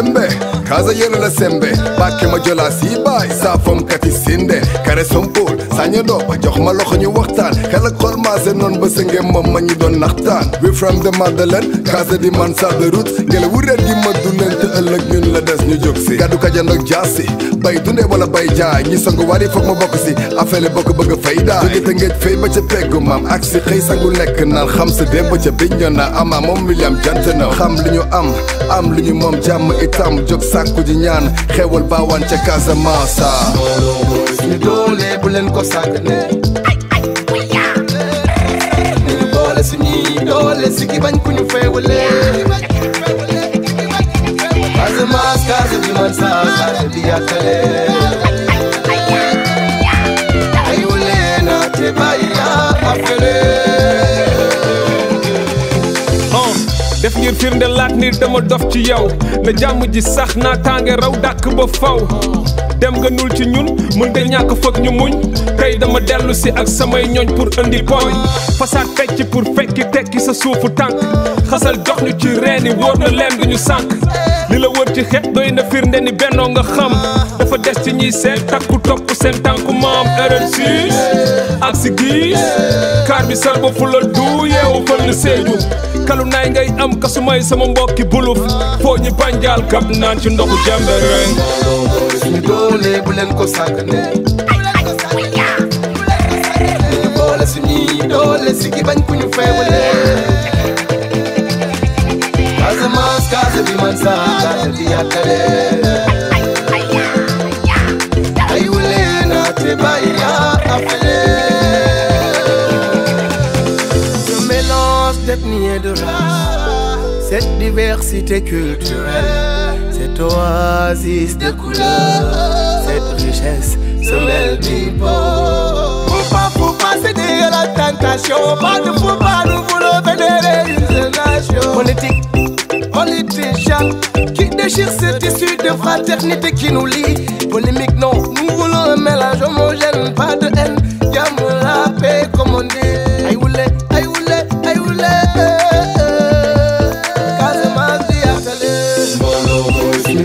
Lembe. Kaza yele la sembe Bakke ma jola si baay saa fam kati sinde. Kare sompul saña doo ba jox ma loxo ñu waxtaan. Xel ak xol maase noon ba sa ngem moom ma ñu doon naxtaan. We from the motherland kaasa di man sa de route. Ngele wu reet gi ma du leen te ñun la des ñu jóg si. Gàddu kajandoog jaasi bay dunde wala bay jaay. Ñi sangu wari foog ma bokk si afele bokk bëgg fay daay jóge te ngeej fay ba ca peggu maam ak si xëy sangu lekk naan. Xam sa démb ca biñ na ama moom William jant na. Xam lu ñu am am lu ñu moom jàmm itam. Jóg sàkku ji ñaan xewal baawaan ca Casamance suñu doole bu leen ko sàkk ne. Ñu boole suñuy doole si ki bañ ku ñu feewale Casamance Casa bi man sa Casa bi yàkkale firnde laat ni dama dof ci yow. Na jàmm ji sax naa tànge raw dàkk ba faw. Dem nga nul ci ñun mën te ñàkk fëg ñu muñ. Tey dama dellu si ak samay ñooñ pour indi poñ. Fasaat fecc pour fekki tekki sa suufu tànk. Xasal jox ñu ci reeni wóor na leen ñu sànk. Li la wër ci xeet doy na firnde ni bennoo nga xam. Dafa des ci ñiy seet takku topp seen tànku maam. RN6 ak si gis. Kaar bi sal ba fu la du yeewu fël seeju kalu ngay am kasumay sama mbokki buluf. Foo ñi banjaal kap naan ci ndoxu jàmbe reng suñu doole bu leen ko sàkk ne ñu boole suñuy doole si ki bañ Casa bi man sa Casa bi yàkkale ayule na te bàyyi yaa afele Ce mélange d'ethnie et de race Cette diversité culturelle Cette oasis de couleurs Cette richesse se mêle pas, faut pas céder à la tentation Pas de pas, nous voulons fédérer une nation. Politique, politicien Qui déchire ce tissu de fraternité qui nous lie. Polémique non, nous voulons un mélange homogène. Pas de haine, gamme la paix comme on dit. Aïe oulé, aïe oulé, aïe oulé. Casamance di yàkkale mbooloo mooy suñu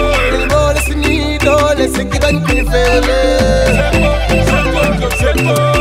dole su gidan kufele. Sai